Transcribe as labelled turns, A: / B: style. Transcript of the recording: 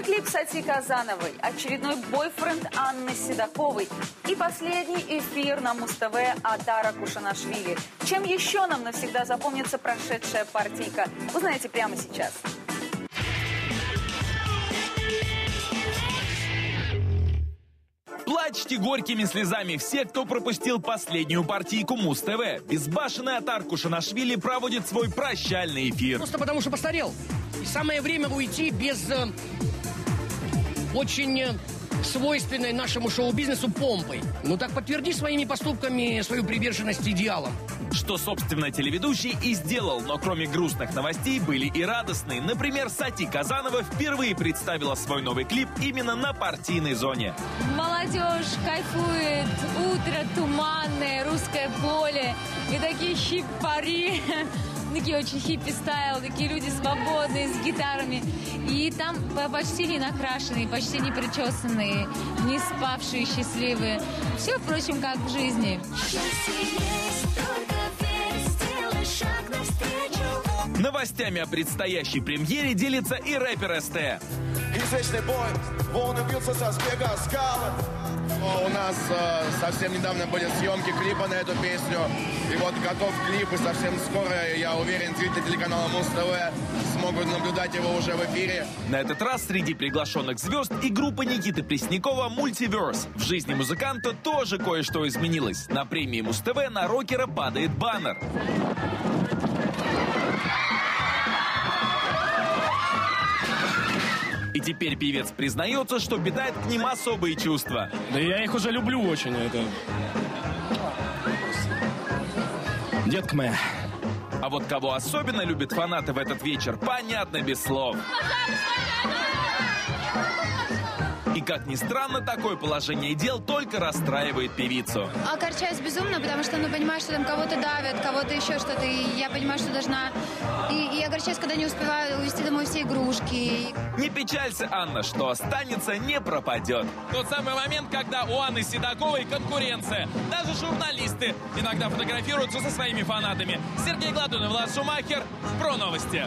A: Новый клип Сати Казановой, очередной бойфренд Анны Седоковой и последний эфир на Муз-ТВ Атара Кушанашвили. Чем еще нам навсегда запомнится прошедшая партийка, узнаете прямо сейчас.
B: Плачьте горькими слезами все, кто пропустил последнюю партийку Муз-ТВ. Безбашенный Атар Кушанашвили проводит свой прощальный эфир.
C: Просто потому что постарел. И самое время уйти без э, очень э, свойственной нашему шоу-бизнесу помпой. Ну так подтверди своими поступками свою приверженность идеалам.
B: Что, собственно, телеведущий и сделал, но кроме грустных новостей были и радостные. Например, Сати Казанова впервые представила свой новый клип именно на партийной зоне.
D: Молодежь кайфует, утро туманное, русское поле и такие хиппари, такие очень хиппи стайл, такие люди свободные, с гитарами. И там почти не накрашенные, почти не причесанные, не спавшие, счастливые. Все, впрочем, как в жизни.
B: Новостями о предстоящей премьере делится и рэпер СТ.
E: Извечный бой, волны бьются со сбега скалы.
F: У нас э, совсем недавно были съемки клипа на эту песню. И вот готов клип, и совсем скоро, я уверен, зрители телеканала Муз-ТВ смогут наблюдать его уже в эфире.
B: На этот раз среди приглашенных звезд и группа Никиты Преснякова «Мультиверс». В жизни музыканта тоже кое-что изменилось. На премии Муз-ТВ на рокера падает баннер. И теперь певец признается, что питает к ним особые чувства.
G: Да я их уже люблю очень. Это... Детка моя.
B: А вот кого особенно любят фанаты в этот вечер, понятно без слов. И как ни странно, такое положение дел только расстраивает певицу.
H: Огорчаюсь безумно, потому что, ну, понимаю, что там кого-то давят, кого-то еще что-то, и я понимаю, что должна... И, и огорчаюсь, когда не успеваю увезти домой все игрушки.
B: Не печалься, Анна, что останется, не пропадет.
I: Тот самый момент, когда у Анны Седоковой конкуренция. Даже журналисты иногда фотографируются со своими фанатами. Сергей Гладун и Влад Шумахер. Про новости.